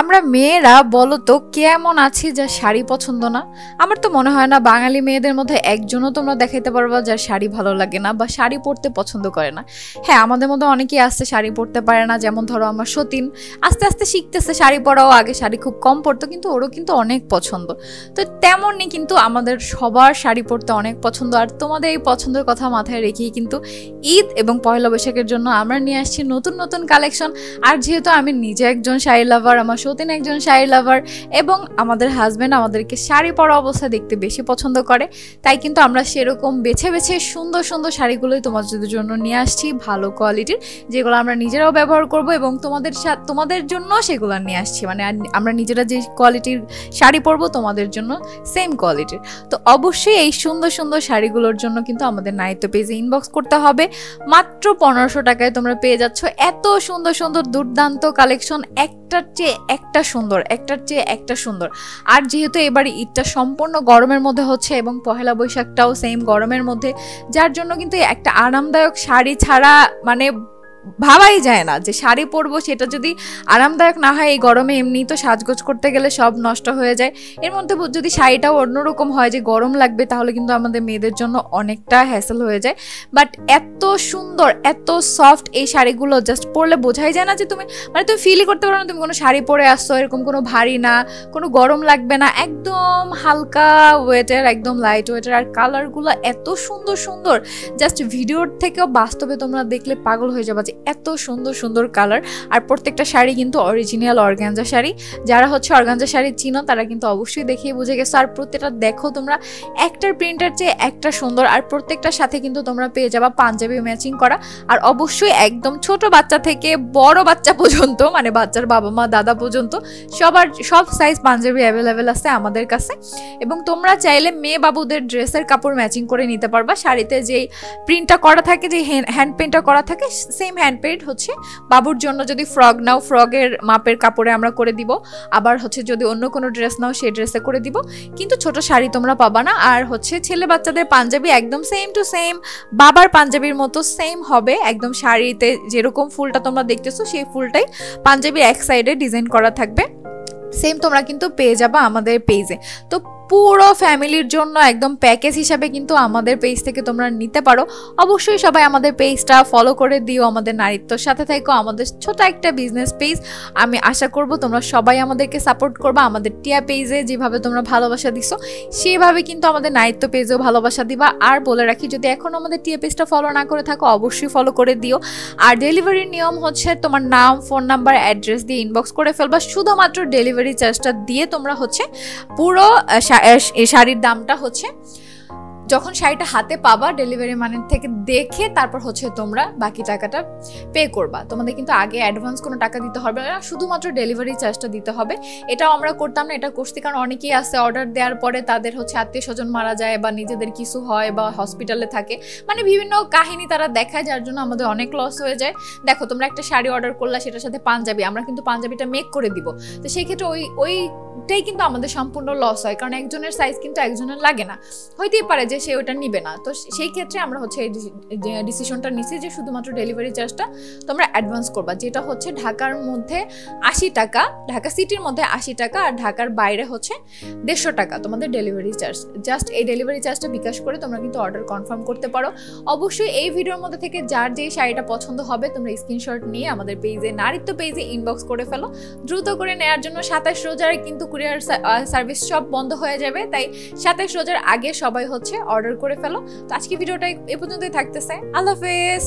আমরা মেয়েরা, বলো তো, কেমন আছি যা শাড়ি পছন্দ না? আমার তো মনে হয় না বাঙালি মেয়েদের মধ্যে একজনও তোমরা দেখাইতে পারবা যার শাড়ি ভালো লাগে না বা শাড়ি পরতে পছন্দ করে না। হ্যাঁ আমাদের মধ্যে অনেকেই আসছে শাড়ি পরতে পারে না, যেমন ধরো আমার সতীন। আস্তে আস্তে শিখতেছে শাড়ি পরাও, আগে শাড়ি খুব কম পরতো, কিন্তু ওরও কিন্তু অনেক পছন্দ। তো তেমনই কিন্তু আমাদের সবার শাড়ি পরতে অনেক পছন্দ। আর তোমাদের এই পছন্দের কথা মাথায় রেখেই কিন্তু ঈদ এবং পয়লা বৈশাখের জন্য আমরা নিয়ে আসছি নতুন নতুন কালেকশন আর যেহেতু আমি নিজে একজন শাড়ি লাভার আমার সতীন একজন শাড়ি লাভার এবং আমাদের হাজব্যান্ড আমাদেরকে শাড়ি পরা অবস্থায় দেখতে বেশি পছন্দ করে। তাই কিন্তু আমরা সেরকম বেছে বেছে সুন্দর সুন্দর শাড়িগুলোই তোমাদের জন্য নিয়ে আসছি, ভালো কোয়ালিটির যেগুলো আমরা নিজেরাও ব্যবহার করব এবং তোমাদের সাথে তোমাদের জন্য সেগুলো নিয়ে আসছি। মানে আমরা নিজেরা যে কোয়ালিটির শাড়ি পরবো, তোমাদের জন্য সেম কোয়ালিটির তো অবশ্যই এই সুন্দর সুন্দর শাড়িগুলোর জন্য কিন্তু আমাদের নাইতো পেজে ইনবক্স করতে হবে। মাত্র পনেরোশো টাকায় তোমরা পেয়ে যাচ্ছ এত সুন্দর সুন্দর দুর্দান্ত কালেকশন একটার চেয়ে একটা সুন্দর, একটার চেয়ে একটা সুন্দর। আর যেহেতু এবার ঈদটা সম্পূর্ণ গরমের মধ্যে হচ্ছে এবং পহেলা বৈশাখটাও সেম গরমের মধ্যে, যার জন্য কিন্তু একটা আরামদায়ক শাড়ি ছাড়া মানে ভাবাই যায় না যে শাড়ি পরবো, সেটা যদি আরামদায়ক না হয়, এই গরমে এমনি তো সাজগোজ করতে গেলে সব নষ্ট হয়ে যায়। এর মধ্যে যদি শাড়িটাও অন্যরকম হয় যে গরম লাগবে, তাহলে কিন্তু আমাদের মেয়েদের জন্য অনেকটা হ্যাসেল হয়ে যায়। বাট এত সুন্দর, এত সফট এই শাড়িগুলো জাস্ট পরলে বোঝাই যায় না যে তুমি মানে তুমি ফিলই করতে পারো না, তুমি কোনো শাড়ি পরে আসছো, এরকম কোনো ভারী না, কোনো গরম লাগবে না, একদম হালকা ওয়েটার একদম লাইট ওয়েটার আর কালারগুলো এত সুন্দর সুন্দর। জাস্ট ভিডিওর থেকেও বাস্তবে তোমরা দেখলে পাগল হয়ে যাবা যে এত সুন্দর সুন্দর কালার আর প্রত্যেকটা শাড়ি কিন্তু অরিজিনাল অর্গানজা শাড়ি। যারা হচ্ছে অর্গানজা শাড়ি চিনো, তারা কিন্তু অবশ্যই দেখিয়ে বুঝে গেছো। আর প্রত্যেকটা দেখো তোমরা, একটার প্রিন্টার চেয়ে একটা সুন্দর। আর প্রত্যেকটার সাথে কিন্তু তোমরা পেয়ে যাবা পাঞ্জাবি ম্যাচিং করা। আর অবশ্যই একদম ছোট বাচ্চা থেকে বড় বাচ্চা পর্যন্ত মানে বাচ্চার বাবা মা, দাদা পর্যন্ত, সবার, সব সাইজ পাঞ্জাবি অ্যাভেলেবেল আছে আমাদের কাছে। এবং তোমরা চাইলে মেয়ে বাবুদের ড্রেসের কাপড় ম্যাচিং করে নিতে পারবা। শাড়িতে যেই প্রিন্টটা করা থাকে যে হ্যান্ড প্রিন্টটা করা থাকে সেম হ্যান্ড প্রিন্ট হচ্ছে। বাবুর জন্য যদি ফ্রক নাও ফ্রকের মাপের কাপড়ে আমরা করে দিব। আবার হচ্ছে যদি অন্য কোনো ড্রেস নাও, সেই ড্রেসে করে দিব। কিন্তু ছোট শাড়ি তোমরা পাবা না। আর হচ্ছে ছেলে বাচ্চাদের পাঞ্জাবি একদম সেম টু সেম বাবার পাঞ্জাবির মতো সেম হবে। একদম শাড়িতে যেরকম ফুলটা তোমরা দেখতেছো, সেই ফুলটাই পাঞ্জাবির এক সাইডে ডিজাইন করা থাকবে। সেম তোমরা কিন্তু পেয়ে যাবা আমাদের পেজে তো পুরো ফ্যামিলির জন্য একদম প্যাকেজ হিসাবে কিন্তু আমাদের পেজ থেকে তোমরা নিতে পারো। অবশ্যই সবাই আমাদের পেজটা ফলো করে দিও, আমাদের নারীত্বর সাথে থাকো, আমাদের ছোট একটা বিজনেস পেজ আমি আশা করব তোমরা সবাই আমাদেরকে সাপোর্ট করবা, আমাদের টিয়া পেজে যেভাবে তোমরা ভালোবাসা দিছো, সেভাবে কিন্তু আমাদের নারীত্ব পেজেও ভালোবাসা দিবা। আর বলে রাখি, যদি এখন আমাদের টিয়া পেজটা ফলো না করে থাকো, অবশ্যই ফলো করে দিও। আর ডেলিভারির নিয়ম হচ্ছে তোমার নাম ফোন নাম্বার অ্যাড্রেস দিয়ে ইনবক্স করে ফেলবা। শুধুমাত্র ডেলিভারি চার্জটা দিয়ে তোমরা হচ্ছে পুরো শাড়ির দামটা হচ্ছে যখন শাড়িটা হাতে পাবা ডেলিভারি মানের থেকে দেখে তারপর হচ্ছে তোমরা বাকি টাকাটা পে করবা। তোমাদের কিন্তু আগে অ্যাডভান্স কোনো টাকা দিতে হবে না, শুধুমাত্র ডেলিভারি চার্জটা দিতে হবে। এটাও আমরা করতাম না, এটা করছি কারণ অনেকেই আছে অর্ডার দেওয়ার পরে তাদের হচ্ছে আত্মীয় স্বজন মারা যায় বা নিজেদের কিছু হয় বা হসপিটালে থাকে। মানে বিভিন্ন কাহিনী তারা দেখায় যার জন্য আমাদের অনেক লস হয়ে যায়। দেখো, তোমরা একটা শাড়ি অর্ডার করলা, সেটার সাথে পাঞ্জাবি, আমরা কিন্তু পাঞ্জাবিটা মেক করে দিব। তো সেই ক্ষেত্রে ওই, ওইটাই কিন্তু আমাদের সম্পূর্ণ লস হয়, কারণ একজনের সাইজ কিন্তু একজনের লাগে না। হইতেই পারে যে সে ওটা নিবে না। তো সেই ক্ষেত্রে আমরা হচ্ছে এই ডিসিশনটা নিছি যে শুধুমাত্র ডেলিভারি চার্জটা তোমরা অ্যাডভান্স করবা, যেটা হচ্ছে ঢাকার মধ্যে আশি টাকা, ঢাকা সিটির মধ্যে আশি টাকা আর ঢাকার বাইরে হচ্ছে দেড়শো টাকা তোমাদের ডেলিভারি চার্জ জাস্ট এই ডেলিভারি চার্জটা বিকাশ করে তোমরা কিন্তু অর্ডার কনফার্ম করতে পারো। অবশ্যই এই ভিডিওর মধ্যে থেকে যার যেই শাড়িটা পছন্দ হবে, তোমরা স্ক্রিনশট নিয়ে আমাদের পেজে নারিত্ব পেজে ইনবক্স করে ফেলো। দ্রুত করে নেওয়ার জন্য সাতাশ রোজার কিন্তু কুরিয়ার সার্ভিস সব বন্ধ হয়ে যাবে। তাই সাতাশ রোজার আগে সবাই হচ্ছে অর্ডার করে ফেলো। তো আজকে ভিডিওটা এ পর্যন্তই থাকতেছে। আল্লাহ হাফেজ!